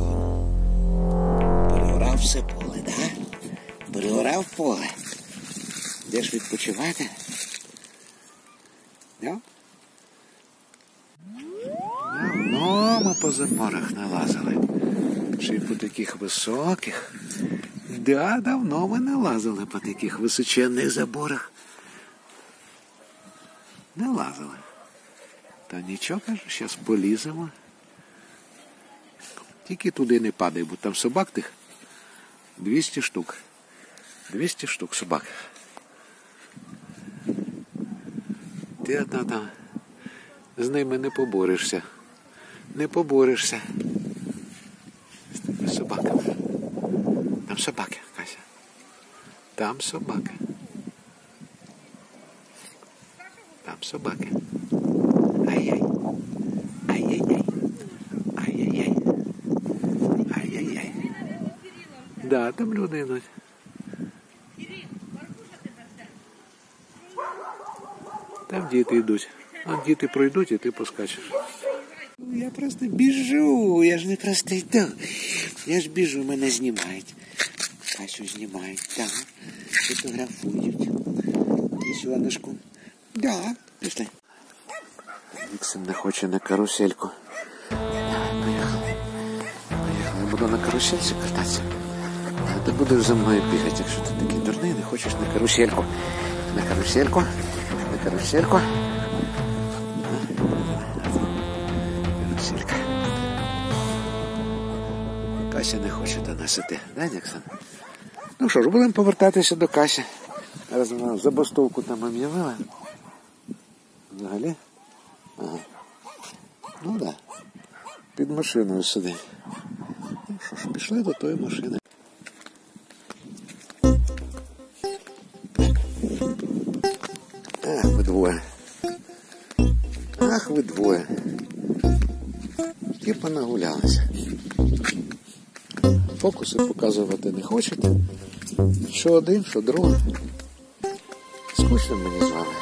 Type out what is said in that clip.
Що? Переорав все поле, да? Переорав поле. Йдеш відпочивати? Да? Давно ми по заборах налазили. Ще й по таких високих. Да, давно ми налазили по таких височенних заборах. Не лазили. Та нічого, кажу, зараз поліземо. Тільки туди не падай, бо там собак тих 200 штук. 200 штук собак. Ти одна там з ними не поборешся. Не поборешся. З тими собаками. Там собаки, Кася. Там собаки. Там собаки. Ай-яй. Да, там люди йдуть. Там діти йдуть. А діти пройдуть і ти поскачеш. Я просто біжу, я ж не просто йду. Я ж біжу, мене знімають. Касю знімають, так. Фотографують. І сонечку. Да, пішли. Віксен не хоче на карусельку. Давай, поїхали. Поїхали. Я буду на карусельці кататися. Ти будеш за мною бігати, якщо ти такий дурний, не хочеш на карусельку. На карусельку. На карусельку. Каруселька. Кася не хоче до нас іти. Да, Ніксон? Ну що ж, будемо повертатися до Касі. Раз вона забастовку там об'явила. Взагалі. Ага. Ну так. Да. Під машиною сидить. Ну що ж, пішли до тої машини. двоє. Ах ви двоє. І понагулялися. Фокуси показувати не хочете. Що один, що другий. Скучно мені з вами.